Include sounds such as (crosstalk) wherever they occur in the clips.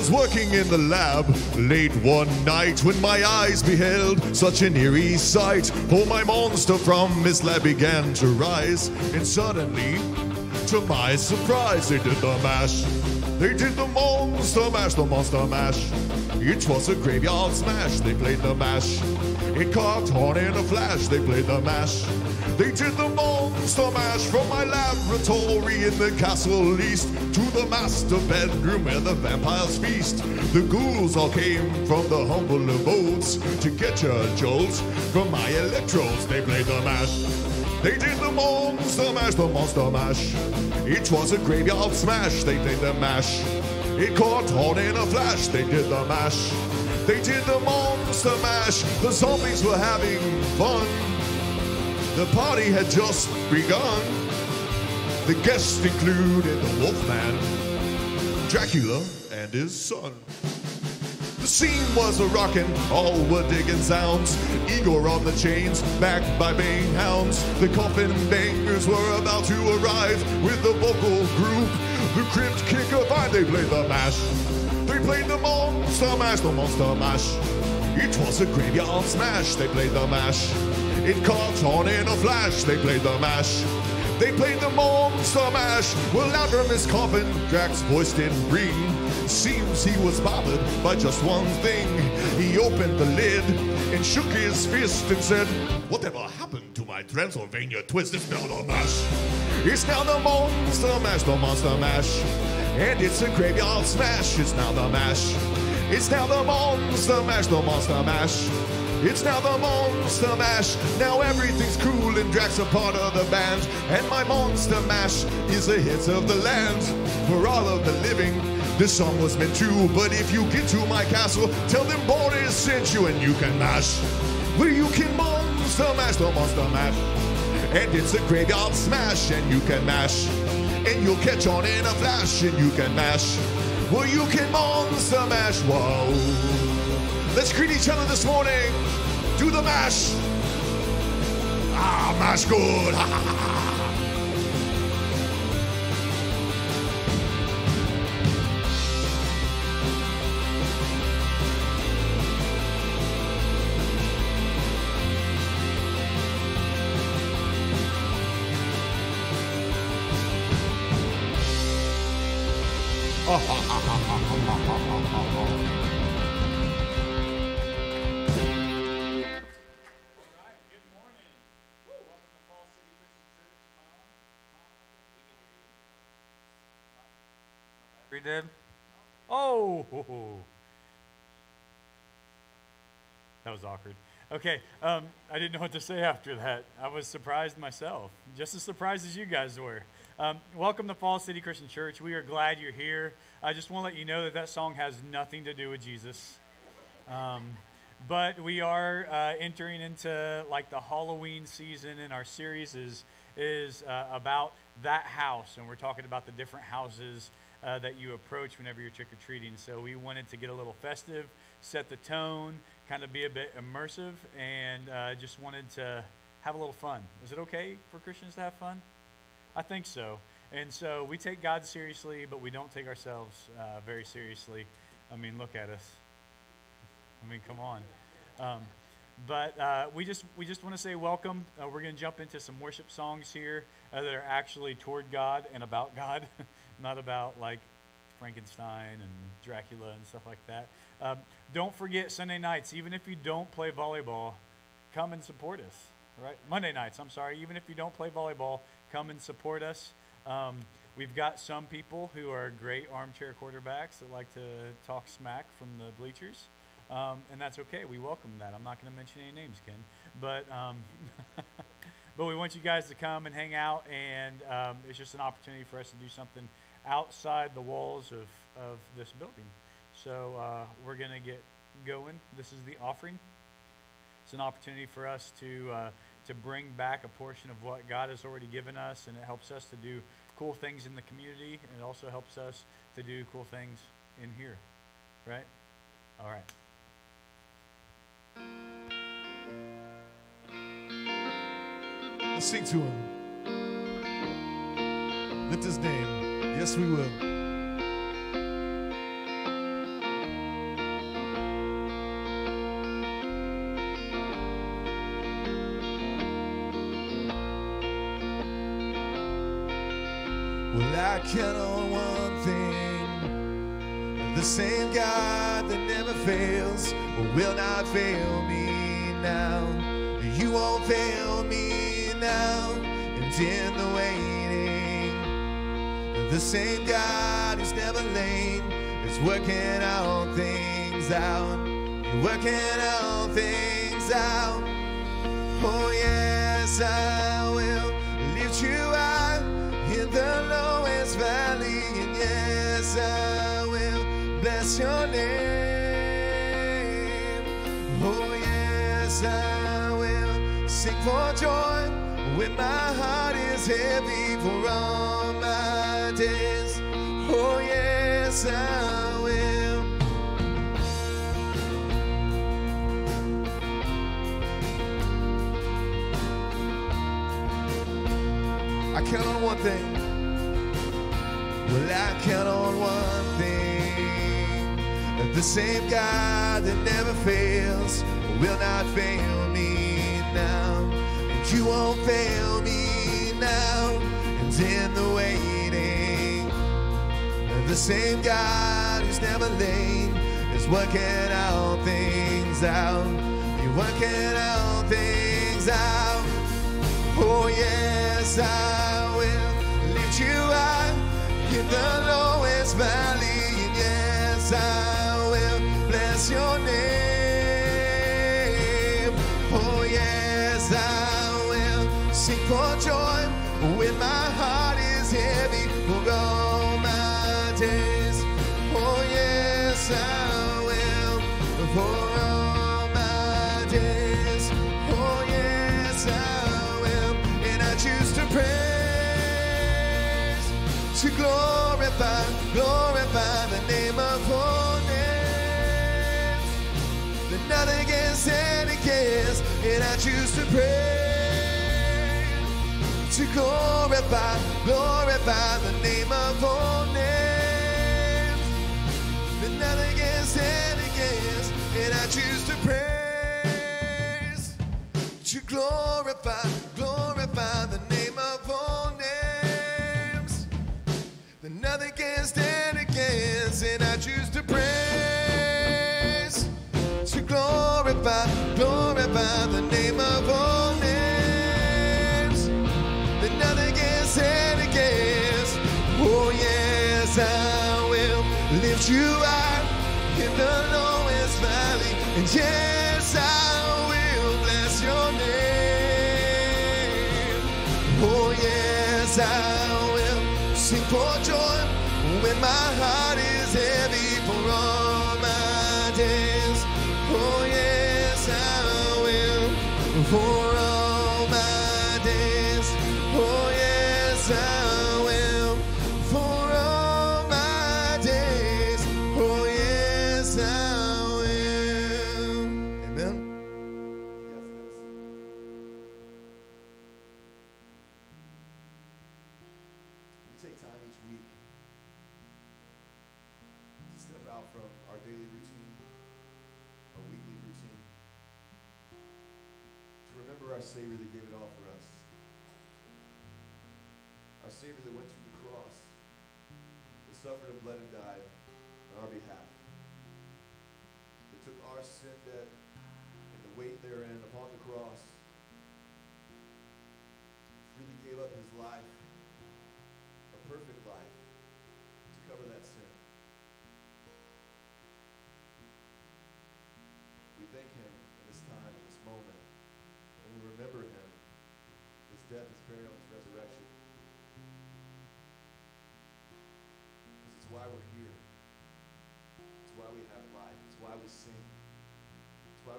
Was working in the lab late one night when my eyes beheld such an eerie sight. Oh, my monster from his lab began to rise, and suddenly, to my surprise, they did the mash. They did the monster mash, the monster mash. It was a graveyard smash, they played the mash. It caught on in a flash, they played the mash. They did the monster mash from my laboratory in the castle east to the master bedroom where the vampires feast. The ghouls all came from the humble abodes to get your jolts from my electrodes. They played the mash. They did the monster mash, the monster mash. It was a graveyard smash, they did the mash. It caught on in a flash, they did the mash. They did the monster mash, the zombies were having fun. The party had just begun. The guests included the Wolfman, Dracula, and his son. The scene was a rockin', all were digging sounds. Igor on the chains, backed by bang hounds. The coffin bangers were about to arrive with the vocal group. The crypt kicker five, they played the mash. They played the monster mash, the monster mash. It was a graveyard smash, they played the mash. It caught on in a flash, they played the mash. They played the monster mash. Well, out from his coffin, Drac's voiced in ring. Seems he was bothered by just one thing. He opened the lid and shook his fist and said, Whatever happened to my Transylvania twist? It's now the mash. It's now the monster mash, the monster mash. And it's a graveyard smash. It's now the mash. It's now the monster mash, the monster mash. It's now the Monster Mash. Now everything's cool and Drac's a part of the band. And my Monster Mash is a hit of the land. For all of the living, this song was meant to. But if you get to my castle, tell them Boris sent you and you can mash. Where you can Monster Mash, the Monster Mash. And it's a graveyard smash and you can mash. And you'll catch on in a flash and you can mash. Well, you can Monster Mash. Whoa. Let's greet each other this morning. Do the mash. Ah, mash good. (laughs) We did? Oh! (laughs) That was awkward. Okay, um, I didn't know what to say after that. I was surprised myself, just as surprised as you guys were. Um, welcome to Falls City Christian Church. We are glad you're here. I just want to let you know that that song has nothing to do with Jesus. Um, but we are uh, entering into like the Halloween season, and our series is is uh, about that house, and we're talking about the different houses uh, that you approach whenever you're trick or treating. So we wanted to get a little festive, set the tone, kind of be a bit immersive, and uh, just wanted to have a little fun. Is it okay for Christians to have fun? I think so. And so we take God seriously, but we don't take ourselves uh, very seriously. I mean, look at us. I mean, come on. Um, but uh, we just we just want to say welcome. Uh, we're going to jump into some worship songs here uh, that are actually toward God and about God, (laughs) not about like Frankenstein and Dracula and stuff like that. Um, don't forget Sunday nights. Even if you don't play volleyball, come and support us. Right? Monday nights. I'm sorry. Even if you don't play volleyball, come and support us. Um, we've got some people who are great armchair quarterbacks that like to talk smack from the bleachers. Um, and that's okay. We welcome that. I'm not going to mention any names, Ken. But, um, (laughs) but we want you guys to come and hang out, and um, it's just an opportunity for us to do something outside the walls of, of this building. So uh, we're going to get going. This is the offering. It's an opportunity for us to, uh, to bring back a portion of what God has already given us, and it helps us to do cool things in the community, and it also helps us to do cool things in here. Right? All right. Let's sing to him. Lift his name. Yes, we will. Well, I count on one thing. The same God that never fails will not fail me now. You won't fail me now. And in the way the same God who's never late is working out things out. You're working out things out. Oh, yes, I will lift you up in the lowest valley. And yes, I will bless your name. Oh, yes, I will sing for joy when my heart is heavy for all days. Oh, yes, I will. I count on one thing. Well, I count on one thing. The same God that never fails will not fail me now. And you won't fail me now. And in the waiting, the same God who's never late is working out things out. You're working out things out. Oh, yes, I will lift you up in the lowest valley. Glorify, glorify the name of name. That nothing can stand against, and I choose to praise, to glorify, glorify the name of name. That nothing can stand against, and I choose to praise, to glorify glorify, glorify the name of all names. That nothing can stand against. Oh yes, I will lift you up in the lowest valley, and yes,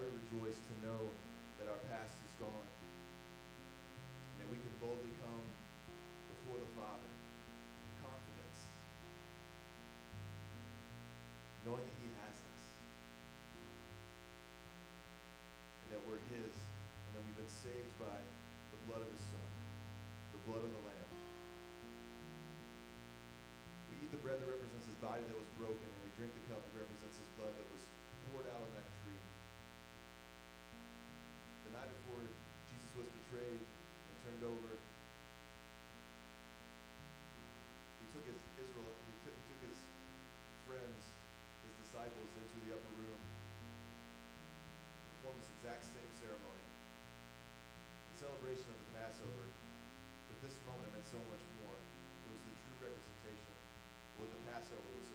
Why we rejoice to know that our past is gone. And that we can boldly come before the Father in confidence, knowing that He has us, and that we're His, and that we've been saved by the blood of His Son, the blood of the Lamb. We eat the bread that represents His body that was so much more. It was the true representation of what the Passover was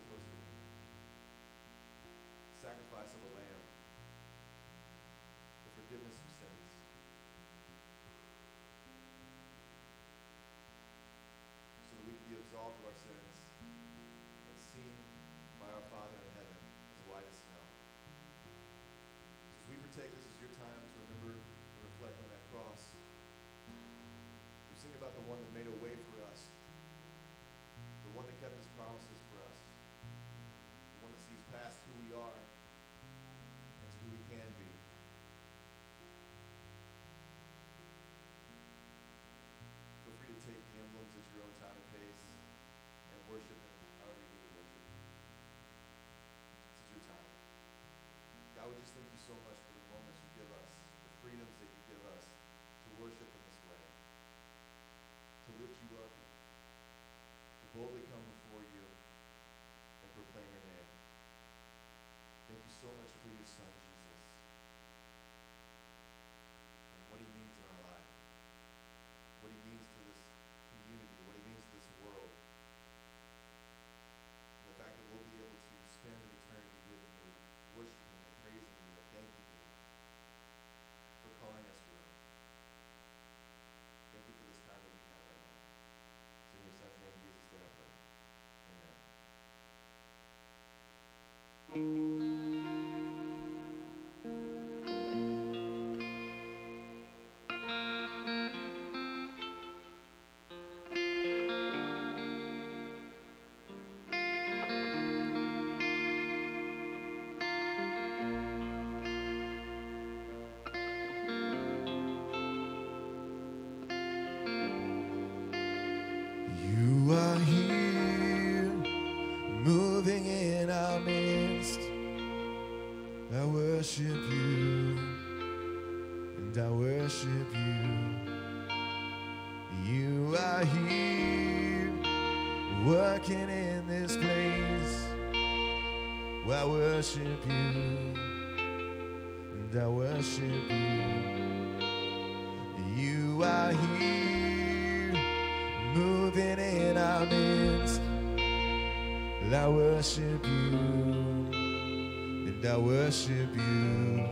I worship you.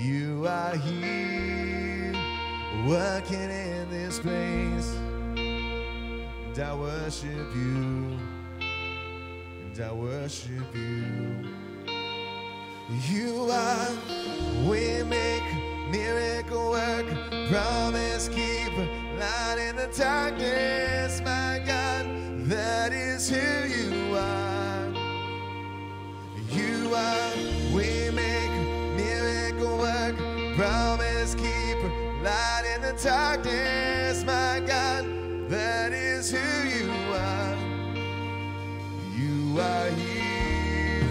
You are here, working in this place. And I worship you, and I worship you. You are Waymaker miracle work, promise keeper, light in the darkness, Are Waymaker miracle work, promise keeper, light in the darkness, my God. That is who you are. You are here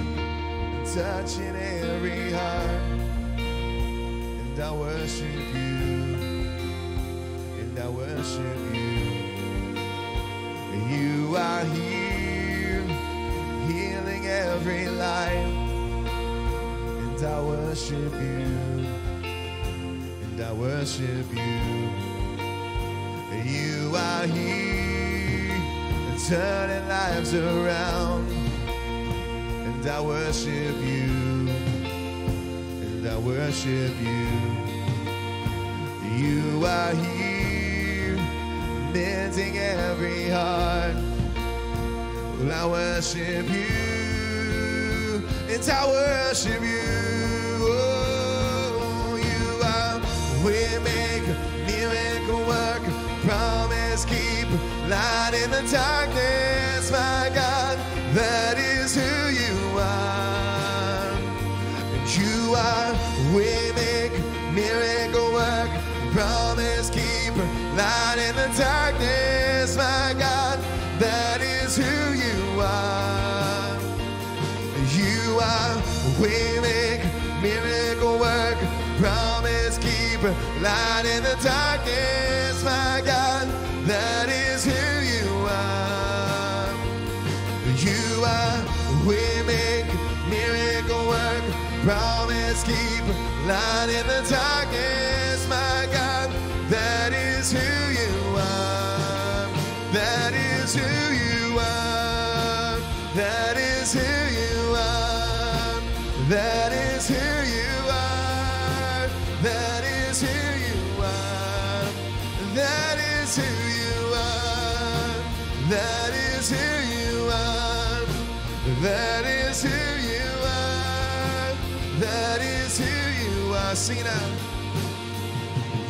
touching every heart. And I worship you, and I worship you. You are here, healing every life. And I worship you, and I worship you. You are here, turning lives around and I worship you, and I worship you. You are here, mending every heart. Well, I worship you, and I worship you. Waymaker, miracle worker, promise keeper, light in the darkness. Light in the darkness, my God. That is who you are. You are we make miracle work, promise keeper, light in the darkness, my God. That is who you are. That is who you are. That is who you are. That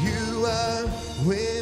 You are we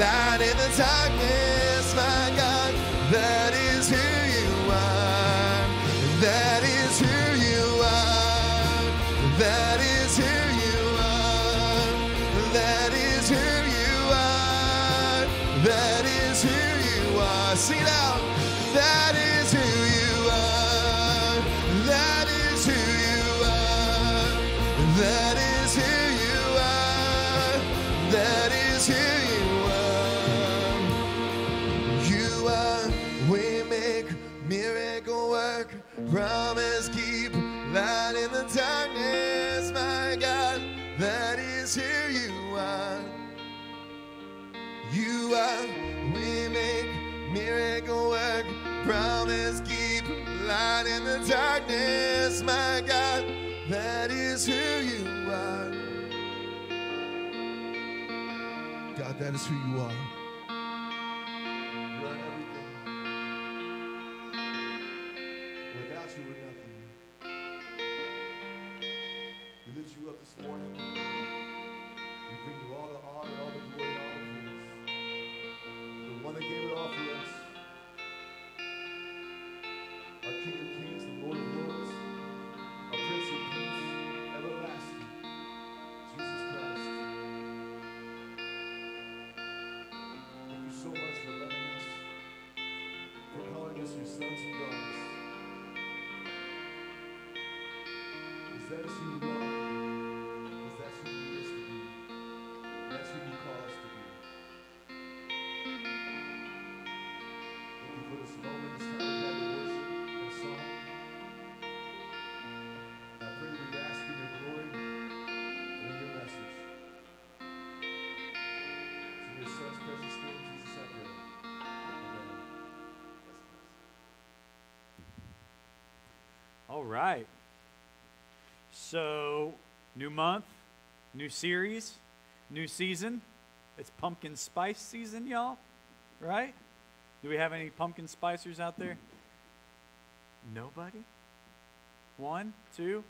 light in the darkness, my God. That is who you are. That is who you are. That is who you are. That is who you are. That is who you are. Out. That Promise keep light in the darkness, my God. That is who you are. You are, Waymaker miracle work. Promise keep light in the darkness, my God. That is who you are. God, that is who you are. All right. So, new month, new series, new season. It's pumpkin spice season, y'all. Right? Do we have any pumpkin spicers out there? Nobody? One, two,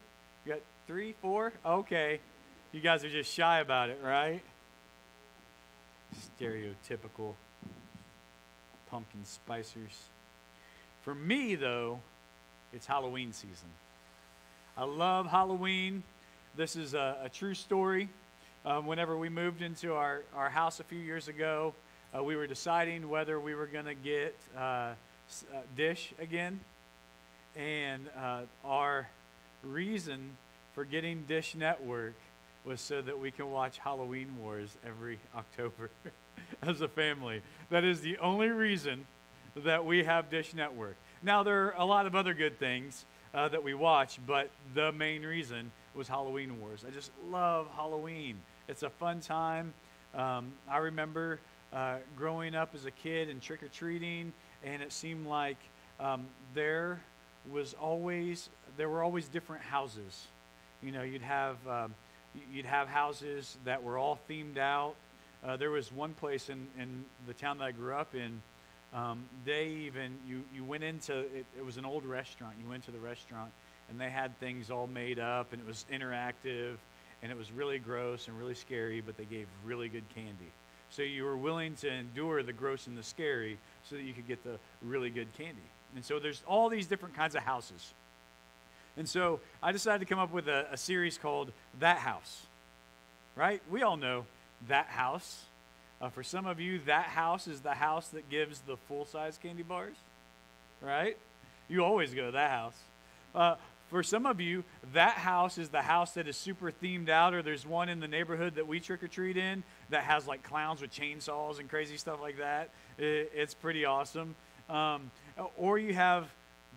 you got three, four? Okay. You guys are just shy about it, right? Stereotypical pumpkin spicers. For me, though, it's Halloween season. I love Halloween. This is a, a true story. Um, whenever we moved into our, our house a few years ago, uh, we were deciding whether we were going to get uh, uh, Dish again. And uh, our reason for getting Dish Network was so that we can watch Halloween Wars every (laughs) October (laughs) as a family. That is the only reason that we have Dish Network. Now, there are a lot of other good things uh, that we watch, but the main reason was Halloween Wars. I just love Halloween. It's a fun time. Um, I remember uh, growing up as a kid and trick or treating, and it seemed like um, there was always there were always different houses. You know, you'd have um, you'd have houses that were all themed out. Uh, there was one place in, in the town that I grew up in. Um, they even you you went into it, it was an old restaurant. You went to the restaurant and they had things all made up and it was interactive and it was really gross and really scary, but they gave really good candy. So you were willing to endure the gross and the scary so that you could get the really good candy. And so there's all these different kinds of houses. And so I decided to come up with a, a series called That House. Right? We all know that house. Uh, for some of you, that house is the house that gives the full size candy bars, right? You always go to that house. Uh, for some of you, that house is the house that is super themed out, or there's one in the neighborhood that we trick or treat in that has like clowns with chainsaws and crazy stuff like that. It, it's pretty awesome. Um, or you have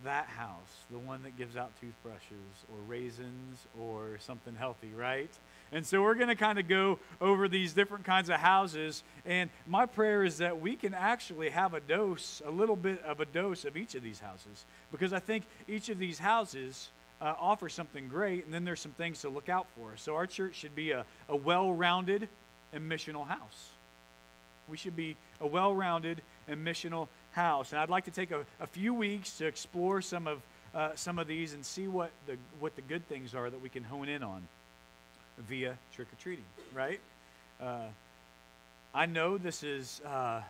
that house, the one that gives out toothbrushes or raisins or something healthy, right? And so we're going to kind of go over these different kinds of houses. And my prayer is that we can actually have a dose, a little bit of a dose of each of these houses. Because I think each of these houses uh, offer something great, and then there's some things to look out for. So our church should be a, a well rounded and missional house. We should be a well rounded and missional house. And I'd like to take a, a few weeks to explore some of, uh, some of these and see what the, what the good things are that we can hone in on via trick or treating, right? Uh, I know this is, uh,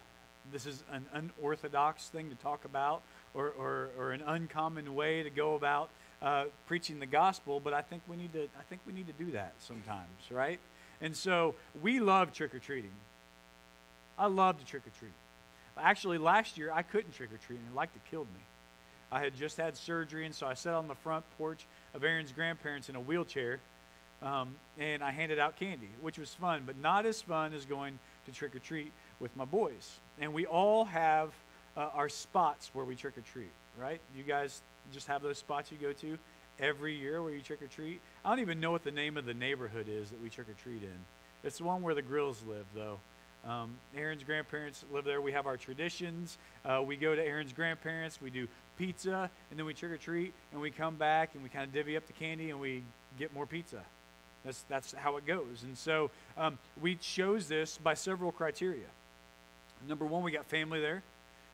this is an unorthodox thing to talk about or, or, or an uncommon way to go about uh, preaching the gospel, but I think we need to. I think we need to do that sometimes, right? And so we love trick or treating. I love to trick or treat. Actually, last year I couldn't trick or treat, and it like to killed me. I had just had surgery, and so I sat on the front porch of Aaron's grandparents in a wheelchair, um, and I handed out candy, which was fun, but not as fun as going to trick or treat with my boys. And we all have uh, our spots where we trick or treat, right? You guys just have those spots you go to every year where you trick or treat. I don't even know what the name of the neighborhood is that we trick or treat in. It's the one where the grills live, though. Um, Aaron's grandparents live there. We have our traditions. Uh, we go to Aaron's grandparents. We do pizza, and then we trick or treat, and we come back and we kind of divvy up the candy and we get more pizza. That's that's how it goes. And so um, we chose this by several criteria. Number one, we got family there.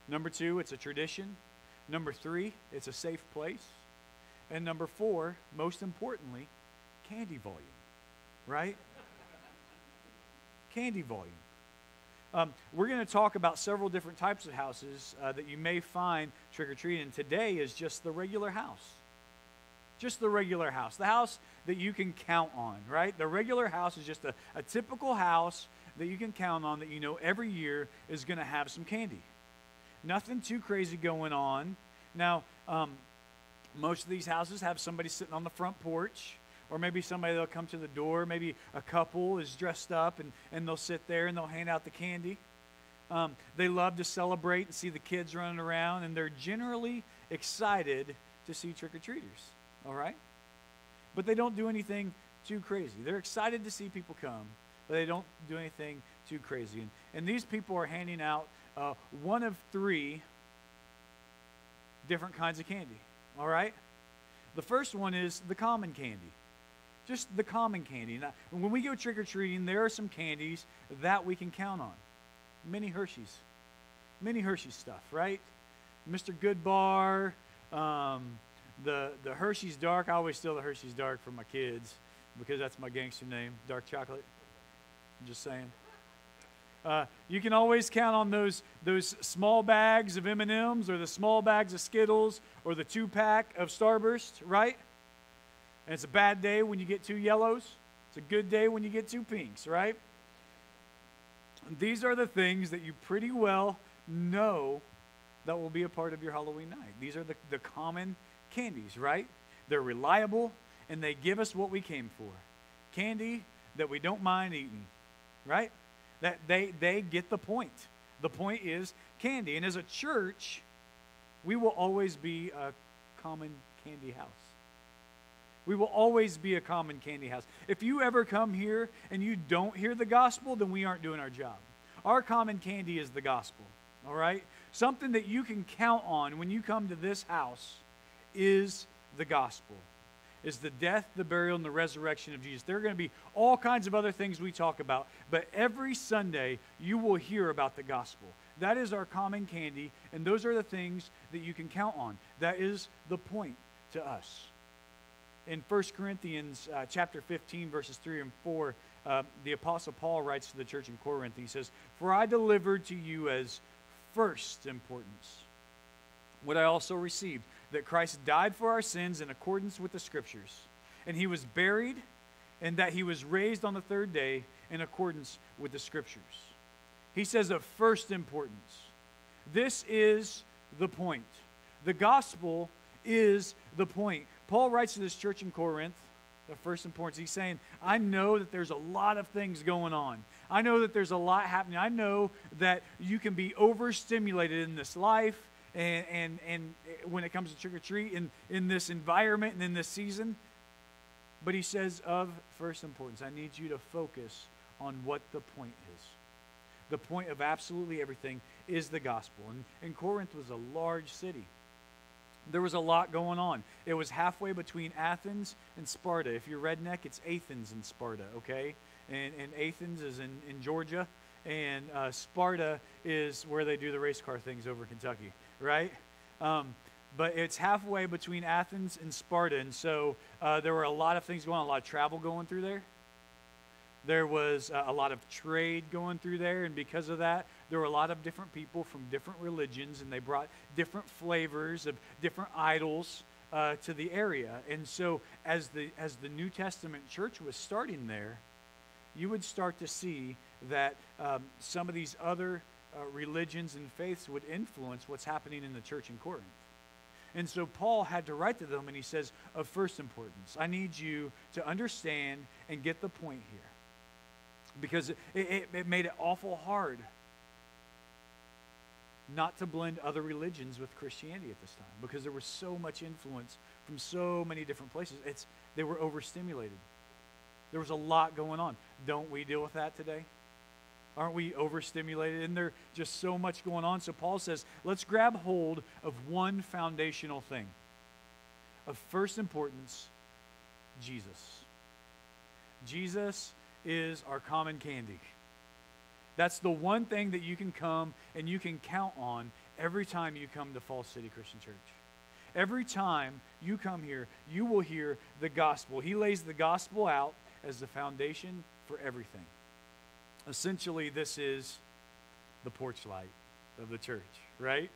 Number two, it's a tradition. Number three, it's a safe place. And number four, most importantly, candy volume, right? candy volume. Um, we're going to talk about several different types of houses uh, that you may find trick or treating. Today is just the regular house. Just the regular house. The house that you can count on, right? The regular house is just a, a typical house that you can count on that you know every year is going to have some candy. Nothing too crazy going on. Now, um, most of these houses have somebody sitting on the front porch, or maybe somebody that'll come to the door. Maybe a couple is dressed up and, and they'll sit there and they'll hand out the candy. Um, they love to celebrate and see the kids running around, and they're generally excited to see trick or treaters, all right? But they don't do anything too crazy. They're excited to see people come, but they don't do anything too crazy. And, and these people are handing out uh, one of three different kinds of candy. All right? The first one is the common candy. Just the common candy. Now, when we go trick or treating, there are some candies that we can count on. Mini Hershey's. Mini Hershey's stuff, right? Mr. Goodbar, um, the, the Hershey's Dark. I always steal the Hershey's Dark for my kids because that's my gangster name, dark chocolate. I'm just saying. Uh, you can always count on those, those small bags of M&Ms or the small bags of Skittles or the two-pack of Starburst, right? And it's a bad day when you get two yellows. It's a good day when you get two pinks, right? These are the things that you pretty well know that will be a part of your Halloween night. These are the, the common candies, right? They're reliable and they give us what we came for. Candy that we don't mind eating, right? That they, they get the point. The point is candy. And as a church, we will always be a common candy house. We will always be a common candy house. If you ever come here and you don't hear the gospel, then we aren't doing our job. Our common candy is the gospel, all right? Something that you can count on when you come to this house is the gospel is the death, the burial, and the resurrection of Jesus. There are going to be all kinds of other things we talk about, but every Sunday you will hear about the gospel. That is our common candy, and those are the things that you can count on. That is the point to us. In 1 Corinthians uh, chapter 15, verses 3 and 4, uh, the Apostle Paul writes to the church in Corinth, he says, For I delivered to you as first importance what I also received that Christ died for our sins in accordance with the Scriptures, and he was buried, and that he was raised on the third day in accordance with the Scriptures. He says of first importance. This is the point. The gospel is the point. Paul writes to this church in Corinth, the first importance. He's saying, I know that there's a lot of things going on. I know that there's a lot happening. I know that you can be overstimulated in this life and, and, and when it comes to trick or treat in, in this environment and in this season. But he says, of first importance, I need you to focus on what the point is. The point of absolutely everything is the gospel. And, and Corinth was a large city. There was a lot going on. It was halfway between Athens and Sparta. If you're redneck, it's Athens and Sparta, okay? And, and Athens is in, in Georgia, and uh, Sparta is where they do the race car things over Kentucky, right? Um, but it's halfway between Athens and Sparta, and so uh, there were a lot of things going on, a lot of travel going through there. There was uh, a lot of trade going through there, and because of that, there were a lot of different people from different religions, and they brought different flavors of different idols uh, to the area. And so, as the as the New Testament church was starting there, you would start to see that um, some of these other uh, religions and faiths would influence what's happening in the church in Corinth. And so Paul had to write to them, and he says, of first importance, I need you to understand and get the point here because it, it, it made it awful hard not to blend other religions with Christianity at this time because there was so much influence from so many different places. It's, they were overstimulated. There was a lot going on. Don't we deal with that today? Aren't we overstimulated? Isn't there just so much going on? So Paul says, let's grab hold of one foundational thing of first importance Jesus. Jesus is our common candy. That's the one thing that you can come and you can count on every time you come to Falls City Christian Church. Every time you come here, you will hear the gospel. He lays the gospel out as the foundation for everything. Essentially, this is the porch light of the church, right?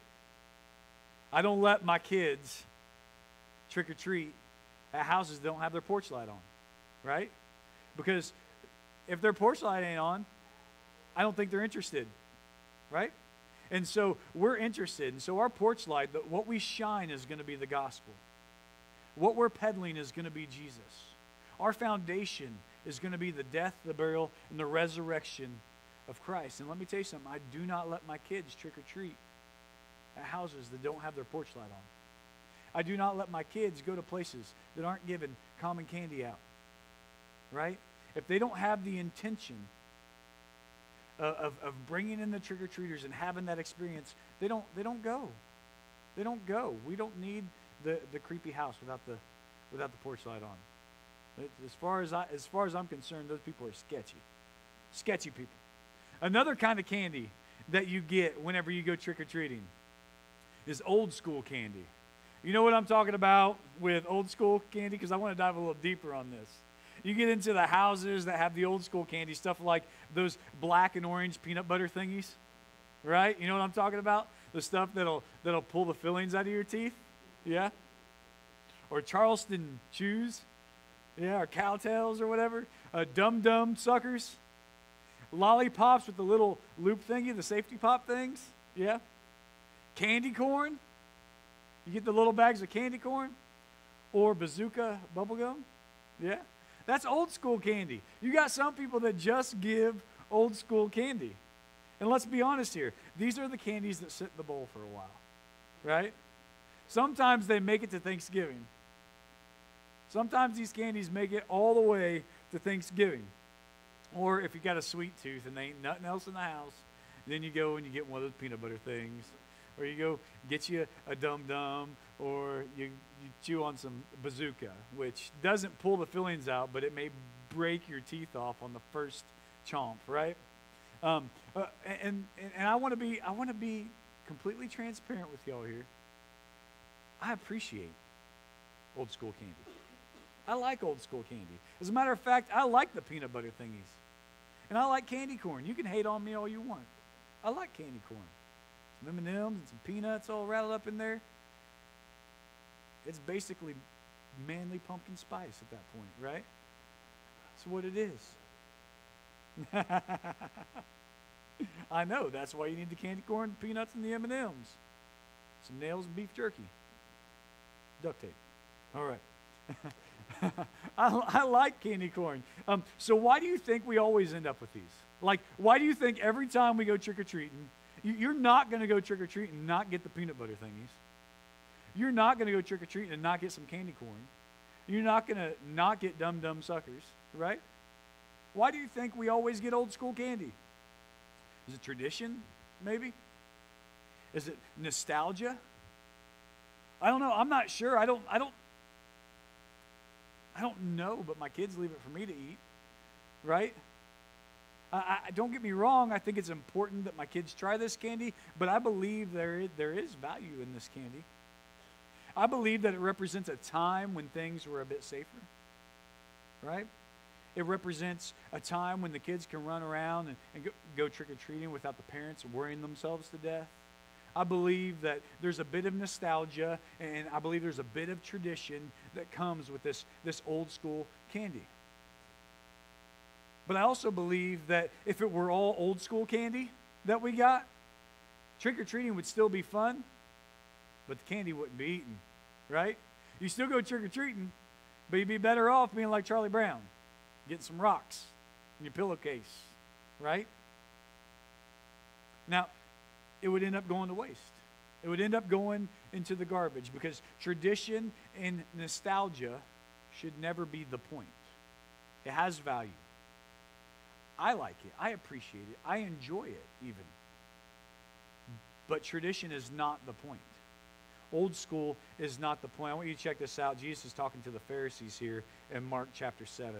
I don't let my kids trick or treat at houses that don't have their porch light on, right? Because if their porch light ain't on, I don't think they're interested, right? And so we're interested. And so our porch light, what we shine is going to be the gospel. What we're peddling is going to be Jesus. Our foundation is going to be the death, the burial, and the resurrection of Christ. And let me tell you something I do not let my kids trick or treat at houses that don't have their porch light on. I do not let my kids go to places that aren't giving common candy out. Right? if they don't have the intention of, of, of bringing in the trick or treaters and having that experience, they don't, they don't go. They don't go. We don't need the, the creepy house without the, without the porch light on. As far as, I, as far as I'm concerned, those people are sketchy. Sketchy people. Another kind of candy that you get whenever you go trick or treating is old school candy. You know what I'm talking about with old school candy? Because I want to dive a little deeper on this. You get into the houses that have the old school candy stuff like those black and orange peanut butter thingies, right? You know what I'm talking about? The stuff that'll that'll pull the fillings out of your teeth, yeah. Or Charleston chews, yeah, or Cow Tales or whatever. Uh, dum dum suckers, lollipops with the little loop thingy, the safety pop things, yeah. Candy corn. You get the little bags of candy corn, or bazooka bubblegum, yeah. That's old school candy. You got some people that just give old school candy. And let's be honest here these are the candies that sit in the bowl for a while, right? Sometimes they make it to Thanksgiving. Sometimes these candies make it all the way to Thanksgiving. Or if you got a sweet tooth and there ain't nothing else in the house, then you go and you get one of those peanut butter things. Or you go get you a dum dum, or you you chew on some bazooka, which doesn't pull the fillings out, but it may break your teeth off on the first chomp, right? Um, uh, and, and, and I want to be I want to be completely transparent with y'all here. I appreciate old school candy. I like old school candy. As a matter of fact, I like the peanut butter thingies. And I like candy corn. You can hate on me all you want. I like candy corn. Some M&Ms and some peanuts all rattled up in there. It's basically manly pumpkin spice at that point, right? That's what it is. (laughs) I know. That's why you need the candy corn, peanuts, and the M&Ms. Some nails and beef jerky. Duct tape. All right. (laughs) (laughs) I, I, like candy corn. Um, so why do you think we always end up with these? Like, why do you think every time we go trick or treating, you, are not going to go trick or treating and not get the peanut butter thingies? You're not going to go trick or treating and not get some candy corn. You're not going to not get dum dum suckers, right? Why do you think we always get old school candy? Is it tradition, maybe? Is it nostalgia? I don't know. I'm not sure. I don't I don't I don't know, but my kids leave it for me to eat, right? I, I, don't get me wrong. I think it's important that my kids try this candy, but I believe there is, there is value in this candy. I believe that it represents a time when things were a bit safer, right? It represents a time when the kids can run around and, and go, go trick or treating without the parents worrying themselves to death. I believe that there's a bit of nostalgia and I believe there's a bit of tradition that comes with this, this old school candy. But I also believe that if it were all old school candy that we got, trick or treating would still be fun, but the candy wouldn't be eaten, right? You still go trick or treating, but you'd be better off being like Charlie Brown, getting some rocks in your pillowcase, right? Now, it would end up going to waste. It would end up going into the garbage because tradition and nostalgia should never be the point. It has value. I like it. I appreciate it. I enjoy it, even. But tradition is not the point. Old school is not the point. I want you to check this out. Jesus is talking to the Pharisees here in Mark chapter 7.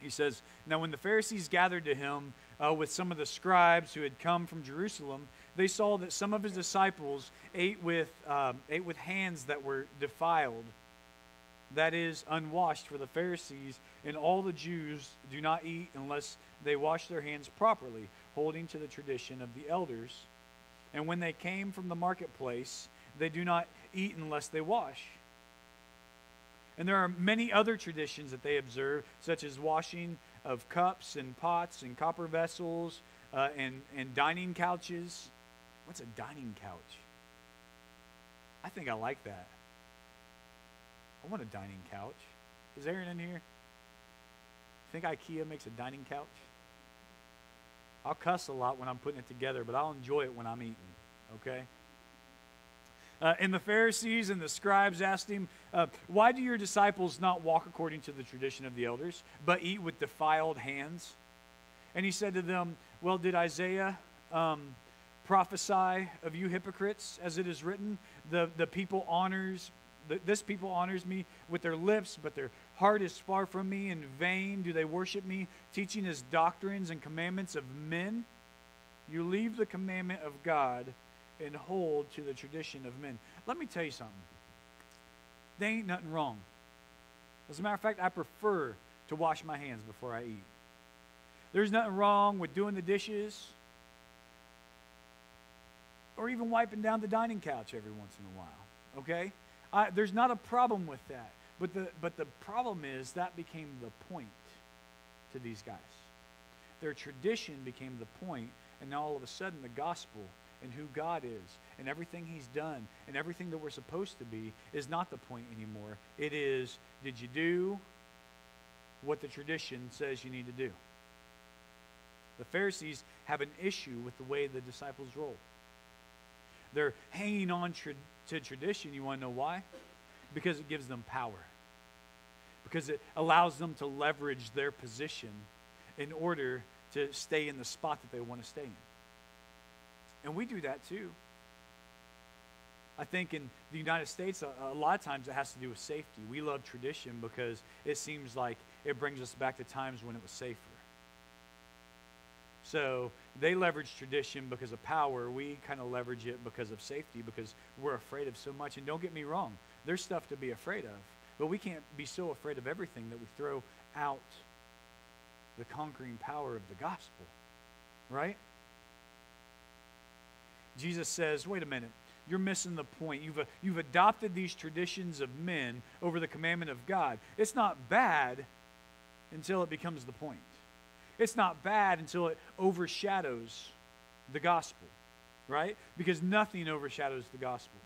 He says, Now, when the Pharisees gathered to him uh, with some of the scribes who had come from Jerusalem, they saw that some of his disciples ate with, um, ate with hands that were defiled, that is, unwashed. For the Pharisees and all the Jews do not eat unless they wash their hands properly, holding to the tradition of the elders. And when they came from the marketplace, they do not eat unless they wash. And there are many other traditions that they observe, such as washing of cups and pots and copper vessels uh, and, and dining couches. What's a dining couch? I think I like that. I want a dining couch. Is Aaron in here? Think IKEA makes a dining couch? I'll cuss a lot when I'm putting it together, but I'll enjoy it when I'm eating, okay? Uh, and the Pharisees and the scribes asked him, uh, Why do your disciples not walk according to the tradition of the elders, but eat with defiled hands? And he said to them, Well, did Isaiah um, prophesy of you hypocrites, as it is written, the, the people honors, the, this people honors me with their lips, but their heart is far from me. In vain do they worship me, teaching as doctrines and commandments of men. You leave the commandment of God and hold to the tradition of men. Let me tell you something. There ain't nothing wrong. As a matter of fact, I prefer to wash my hands before I eat. There's nothing wrong with doing the dishes or even wiping down the dining couch every once in a while. Okay? I, there's not a problem with that. But the, but the problem is that became the point to these guys. Their tradition became the point, and now all of a sudden the gospel and who God is and everything He's done and everything that we're supposed to be is not the point anymore. It is, did you do what the tradition says you need to do? The Pharisees have an issue with the way the disciples roll. They're hanging on tra- to tradition. You want to know why? Because it gives them power. Because it allows them to leverage their position in order to stay in the spot that they want to stay in. And we do that too. I think in the United States, a, a, lot of times it has to do with safety. We love tradition because it seems like it brings us back to times when it was safer. So they leverage tradition because of power. We kind of leverage it because of safety because we're afraid of so much. And don't get me wrong, there's stuff to be afraid of. But we can't be so afraid of everything that we throw out the conquering power of the gospel. Right? Jesus says, wait a minute, you're missing the point. You've, you've adopted these traditions of men over the commandment of God. It's not bad until it becomes the point. It's not bad until it overshadows the gospel, right? Because nothing overshadows the gospel.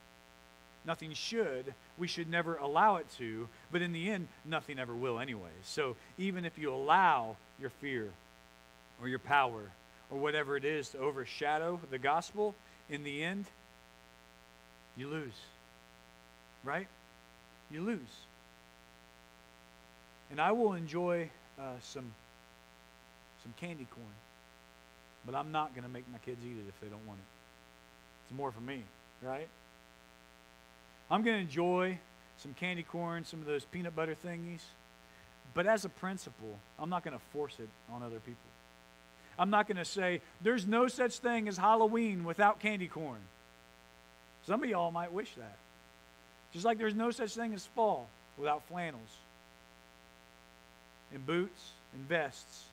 Nothing should. We should never allow it to, but in the end, nothing ever will anyway. So even if you allow your fear or your power or whatever it is to overshadow the gospel, in the end, you lose. Right? You lose. And I will enjoy uh, some, some candy corn, but I'm not going to make my kids eat it if they don't want it. It's more for me, right? I'm going to enjoy some candy corn, some of those peanut butter thingies, but as a principle, I'm not going to force it on other people. I'm not going to say, there's no such thing as Halloween without candy corn. Some of y'all might wish that. Just like there's no such thing as fall without flannels and boots and vests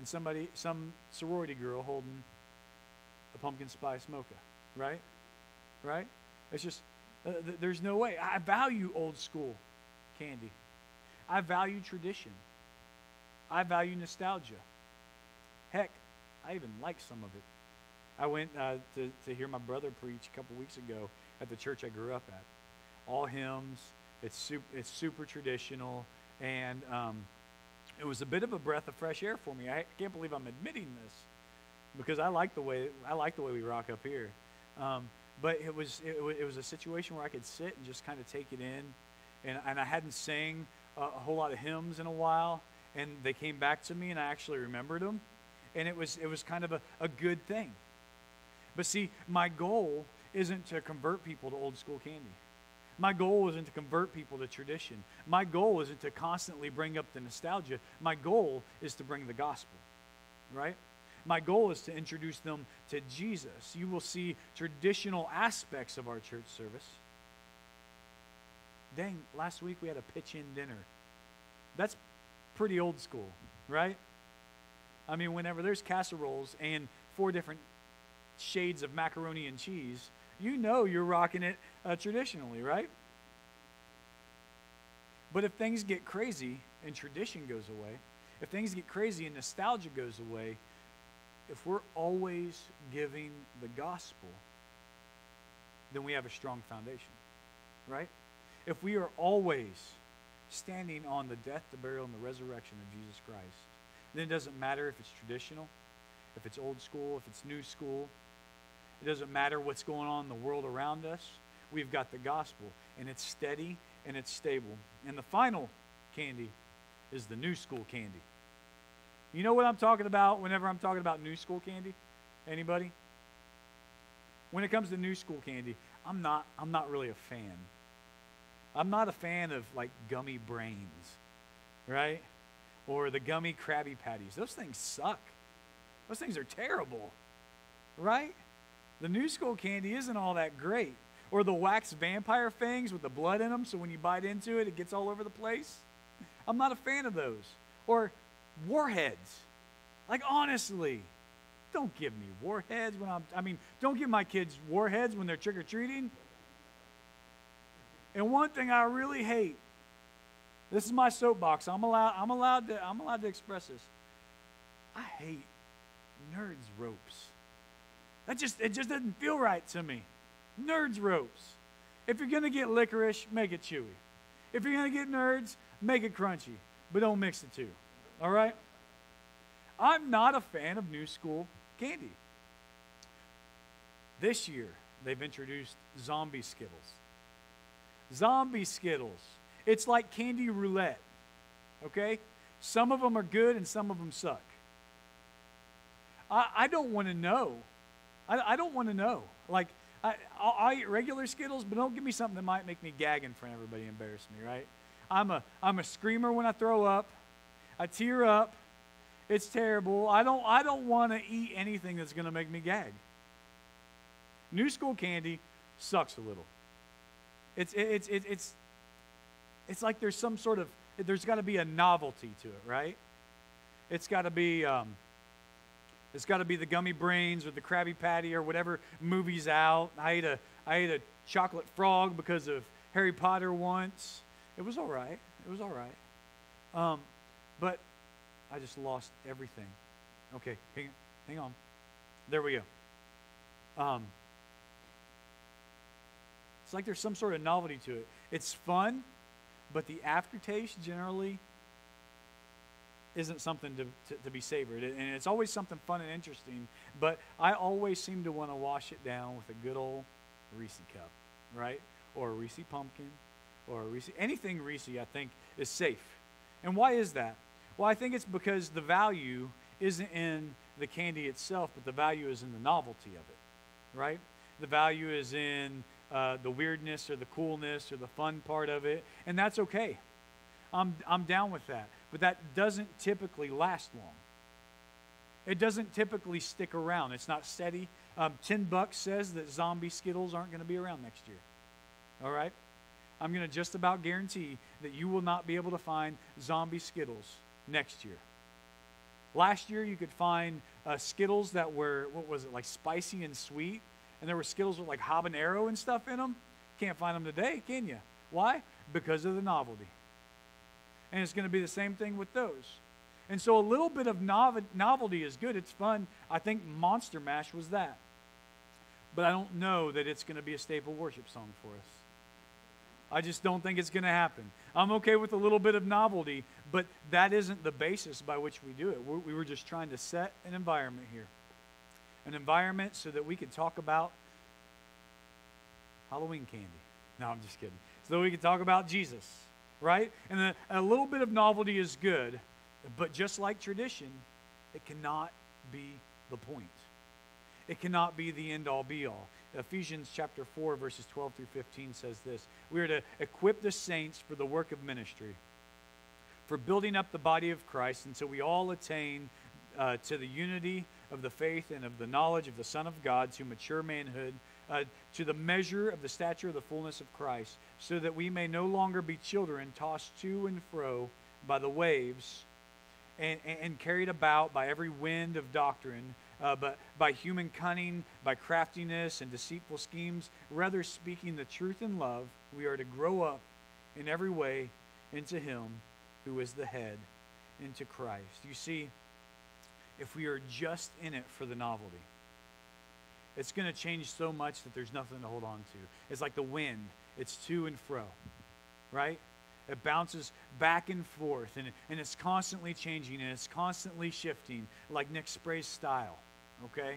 and somebody, some sorority girl holding a pumpkin spice mocha, right? Right? It's just, uh, th- there's no way. I value old school candy. I value tradition. I value nostalgia. Heck, I even like some of it. I went uh, to, to hear my brother preach a couple weeks ago at the church I grew up at. All hymns, it's super, it's super traditional, and um, it was a bit of a breath of fresh air for me. I can't believe I'm admitting this because I like the way I like the way we rock up here. Um, but it was it, it, was a situation where I could sit and just kind of take it in, and, and I hadn't sang a, a whole lot of hymns in a while, and they came back to me, and I actually remembered them, and it was it was kind of a, a good thing. But see, my goal isn't to convert people to old school candy. My goal isn't to convert people to tradition. My goal isn't to constantly bring up the nostalgia. My goal is to bring the gospel, right? My goal is to introduce them to Jesus. You will see traditional aspects of our church service. Dang, last week we had a pitch in dinner. That's pretty old school, right? I mean, whenever there's casseroles and four different shades of macaroni and cheese, you know you're rocking it uh, traditionally, right? But if things get crazy and tradition goes away, if things get crazy and nostalgia goes away, if we're always giving the gospel, then we have a strong foundation, right? If we are always standing on the death, the burial, and the resurrection of Jesus Christ, then it doesn't matter if it's traditional, if it's old school, if it's new school. It doesn't matter what's going on in the world around us. We've got the gospel, and it's steady and it's stable. And the final candy is the new school candy. You know what I'm talking about whenever I'm talking about new school candy? Anybody? When it comes to new school candy, I'm not I'm not really a fan. I'm not a fan of like gummy brains, right? Or the gummy Krabby Patties. Those things suck. Those things are terrible, right? The new school candy isn't all that great. Or the wax vampire fangs with the blood in them, so when you bite into it, it gets all over the place. I'm not a fan of those. Or warheads. Like, honestly, don't give me warheads when I'm, I mean, don't give my kids warheads when they're trick or treating. And one thing I really hate, this is my soapbox. I'm allowed, I'm allowed to, I'm allowed to express this. I hate nerds ropes. That just, it just doesn't feel right to me. Nerds ropes. If you're gonna get licorice, make it chewy. If you're gonna get nerds, make it crunchy, but don't mix the two. All right? I'm not a fan of new school candy. This year, they've introduced zombie Skittles. Zombie Skittles. It's like candy roulette. Okay? Some of them are good and some of them suck. I, I don't want to know. I, I don't want to know. Like, I, I'll, I'll, eat regular Skittles, but don't give me something that might make me gag in front of everybody and embarrass me, right? I'm a, I'm a screamer when I throw up. I tear up. It's terrible. I don't, I don't want to eat anything that's going to make me gag. New school candy sucks a little. It's, it's, it's, it's, it's like there's some sort of, there's got to be a novelty to it, right? It's got to be, um, it's got to be the gummy brains or the Krabby Patty or whatever movie's out. I ate a, I ate a chocolate frog because of Harry Potter once. It was all right. It was all right. Um, but I just lost everything. Okay, hang, hang on. There we go. Um, it's like there's some sort of novelty to it. It's fun, but the aftertaste generally isn't something to, to, to, be savored. And it's always something fun and interesting, but I always seem to want to wash it down with a good old Reese cup, right? Or a Reese pumpkin, or a Reese. Anything Reese, I think, is safe. And why is that? Well, I think it's because the value isn't in the candy itself, but the value is in the novelty of it, right? The value is in uh, the weirdness or the coolness or the fun part of it, and that's okay. I'm, I'm down with that. But that doesn't typically last long. It doesn't typically stick around. It's not steady. Um, 10 bucks says that zombie Skittles aren't going to be around next year. All right? I'm going to just about guarantee that you will not be able to find zombie Skittles next year. Last year, you could find uh, Skittles that were, what was it, like spicy and sweet. And there were Skittles with like habanero and stuff in them. Can't find them today, can you? Why? Because of the novelty. And it's going to be the same thing with those. And so a little bit of novelty is good. It's fun. I think Monster Mash was that. But I don't know that it's going to be a staple worship song for us. I just don't think it's going to happen. I'm okay with a little bit of novelty, but that isn't the basis by which we do it. We're, we were just trying to set an environment here. An environment so that we could talk about Halloween candy. No, I'm just kidding. So that we could talk about Jesus right? And a, a little bit of novelty is good, but just like tradition, it cannot be the point. It cannot be the end all be all. Ephesians chapter 4, verses 12 through 15 says this We are to equip the saints for the work of ministry, for building up the body of Christ until we all attain uh, to the unity of the faith and of the knowledge of the Son of God, to mature manhood uh, to the measure of the stature of the fullness of Christ, so that we may no longer be children tossed to and fro by the waves and, and carried about by every wind of doctrine, uh, but by human cunning, by craftiness and deceitful schemes. Rather, speaking the truth in love, we are to grow up in every way into Him who is the head, into Christ. You see, if we are just in it for the novelty, it's going to change so much that there's nothing to hold on to. It's like the wind, it's to and fro, right? It bounces back and forth, and, and it's constantly changing and it's constantly shifting, like Nick Spray's style, okay?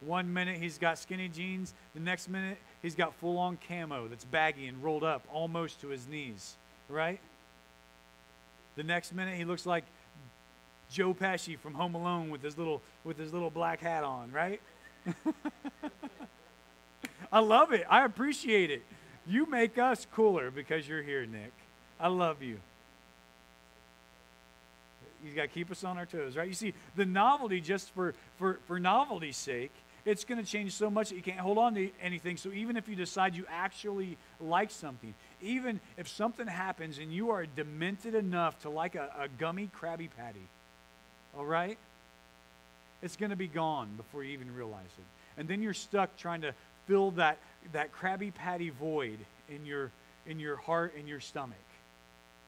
One minute he's got skinny jeans, the next minute he's got full on camo that's baggy and rolled up almost to his knees, right? The next minute he looks like Joe Pesci from Home Alone with his little with his little black hat on, right? (laughs) I love it. I appreciate it. You make us cooler because you're here, Nick. I love you. You got to keep us on our toes, right? You see, the novelty, just for, for, for novelty's sake, it's going to change so much that you can't hold on to anything. So even if you decide you actually like something, even if something happens and you are demented enough to like a, a gummy Krabby Patty, all right? It's going to be gone before you even realize it. And then you're stuck trying to fill that, that Krabby Patty void in your, in your heart and your stomach.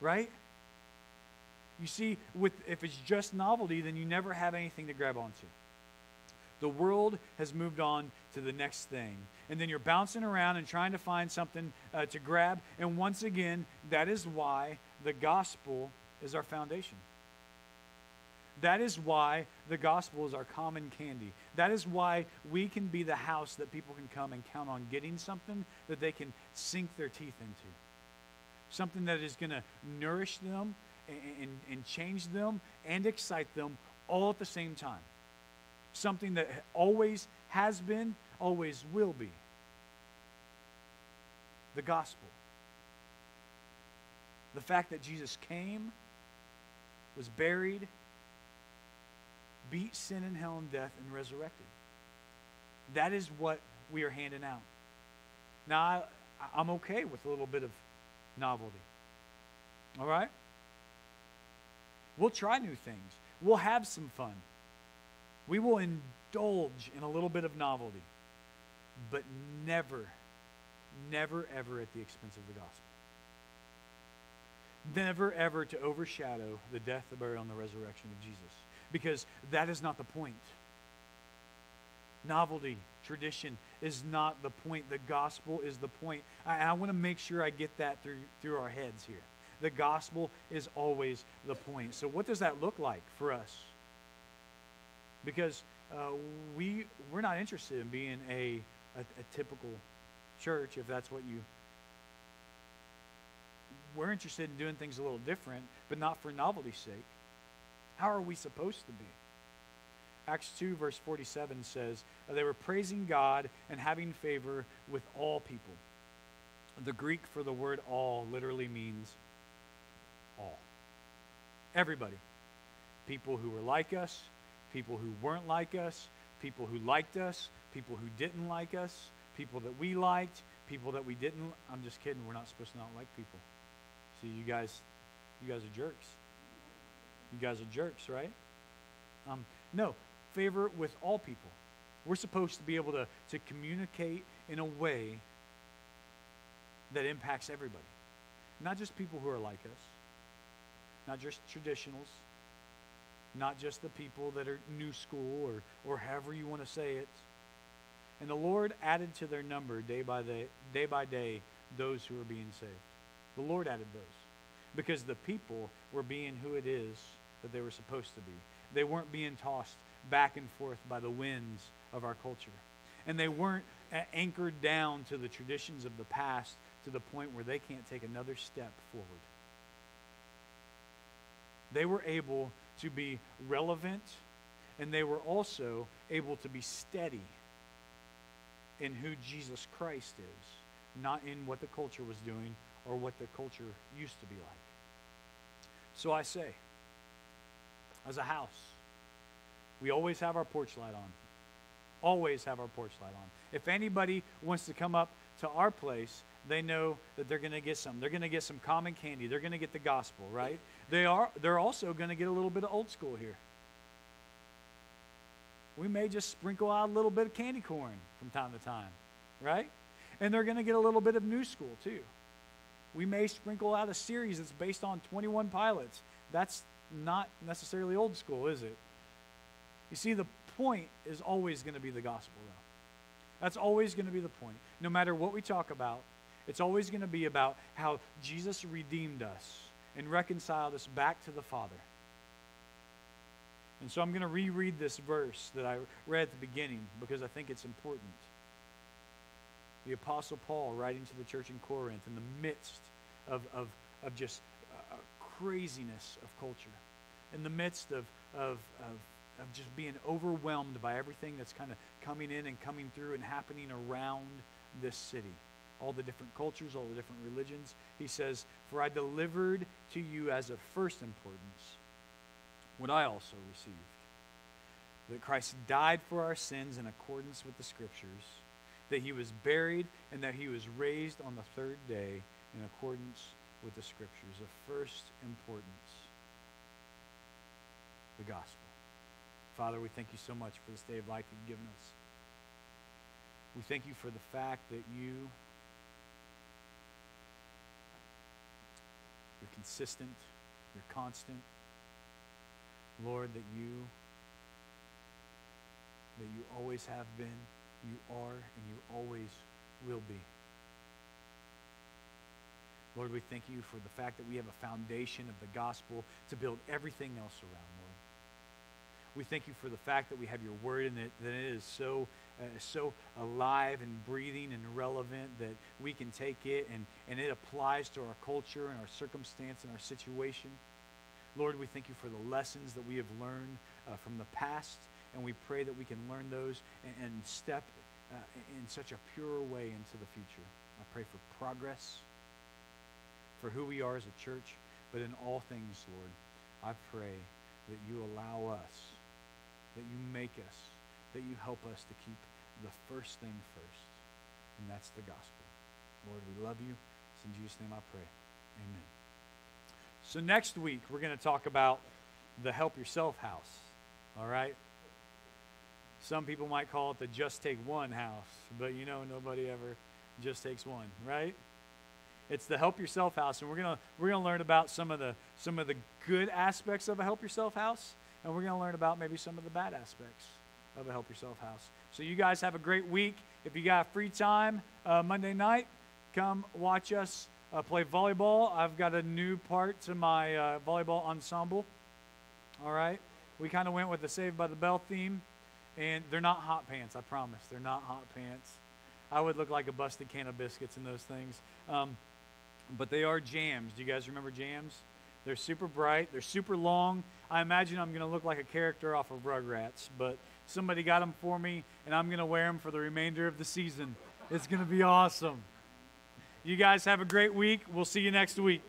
Right? You see, with, if it's just novelty, then you never have anything to grab onto. The world has moved on to the next thing. And then you're bouncing around and trying to find something uh, to grab. And once again, that is why the gospel is our foundation. That is why the gospel is our common candy. That is why we can be the house that people can come and count on getting something that they can sink their teeth into. Something that is going to nourish them and, and, and, change them and excite them all at the same time. Something that always has been, always will be. The gospel. The fact that Jesus came, was buried, beat sin and hell and death and resurrected. That is what we are handing out. Now, I, I'm okay with a little bit of novelty. All right? We'll try new things. We'll have some fun. We will indulge in a little bit of novelty, but never, never, ever at the expense of the gospel. Never, ever to overshadow the death, the burial, and the resurrection of Jesus because that is not the point. Novelty, tradition is not the point. The gospel is the point. I, I want to make sure I get that through, through our heads here. The gospel is always the point. So, what does that look like for us? Because uh, we, we're not interested in being a, a, a typical church, if that's what you. We're interested in doing things a little different, but not for novelty's sake. How are we supposed to be? Acts 2, verse 47 says, They were praising God and having favor with all people. The Greek for the word all literally means all. Everybody. People who were like us, people who weren't like us, people who liked us, people who didn't like us, people that we liked, people that we didn't. I'm just kidding. We're not supposed to not like people. See, you guys, you guys are jerks. You guys are jerks, right? Um, no, favor with all people. We're supposed to be able to, to communicate in a way that impacts everybody. Not just people who are like us, not just traditionals, not just the people that are new school or, or however you want to say it. And the Lord added to their number day by day, day by day those who were being saved. The Lord added those because the people were being who it is that they were supposed to be. They weren't being tossed back and forth by the winds of our culture. And they weren't uh, anchored down to the traditions of the past to the point where they can't take another step forward. They were able to be relevant and they were also able to be steady in who Jesus Christ is, not in what the culture was doing or what the culture used to be like. So I say, as a house, we always have our porch light on. Always have our porch light on. If anybody wants to come up to our place, they know that they're going to get some. They're going to get some common candy. They're going to get the gospel, right? They are they're also going to get a little bit of old school here. We may just sprinkle out a little bit of candy corn from time to time, right? And they're going to get a little bit of new school too. We may sprinkle out a series that's based on 21 pilots. That's not necessarily old school, is it? You see, the point is always going to be the gospel, though. That's always going to be the point. No matter what we talk about, it's always going to be about how Jesus redeemed us and reconciled us back to the Father. And so I'm going to reread this verse that I read at the beginning because I think it's important. The Apostle Paul writing to the church in Corinth in the midst of, of, of just craziness of culture, in the midst of, of, of of just being overwhelmed by everything that's kind of coming in and coming through and happening around this city. All the different cultures, all the different religions. He says, For I delivered to you as of first importance what I also received that Christ died for our sins in accordance with the Scriptures, that he was buried, and that he was raised on the third day in accordance with the Scriptures. Of first importance, the gospel. Father, we thank you so much for this day of life you've given us. We thank you for the fact that you you're consistent, you're constant. Lord, that you that you always have been, you are, and you always will be. Lord, we thank you for the fact that we have a foundation of the gospel to build everything else around, Lord. We thank you for the fact that we have your word and that, that it is so, uh, so alive and breathing and relevant that we can take it and, and it applies to our culture and our circumstance and our situation. Lord, we thank you for the lessons that we have learned uh, from the past, and we pray that we can learn those and, and step uh, in such a pure way into the future. I pray for progress, for who we are as a church, but in all things, Lord, I pray that you allow us that you make us, that you help us to keep the first thing first, and that's the gospel. Lord, we love you. It's in Jesus' name I pray. Amen. So next week, we're going to talk about the Help Yourself house. All right? Some people might call it the Just Take One house, but you know, nobody ever just takes one, right? It's the Help Yourself house, and we're gonna we're gonna learn about some of the some of the good aspects of a Help Yourself house, and we're going to learn about maybe some of the bad aspects of a Help Yourself house. So you guys have a great week. If you got free time uh, Monday night, come watch us uh, play volleyball. I've got a new part to my uh, volleyball ensemble. All right. We kind of went with the Saved by the Bell theme, and they're not hot pants. I promise. They're not hot pants. I would look like a busted can of biscuits in those things. Um, but they are jams. Do you guys remember jams? They're super bright. They're super long. I imagine I'm going to look like a character off of Rugrats, but somebody got them for me, and I'm going to wear them for the remainder of the season. It's going to be awesome. You guys have a great week. We'll see you next week.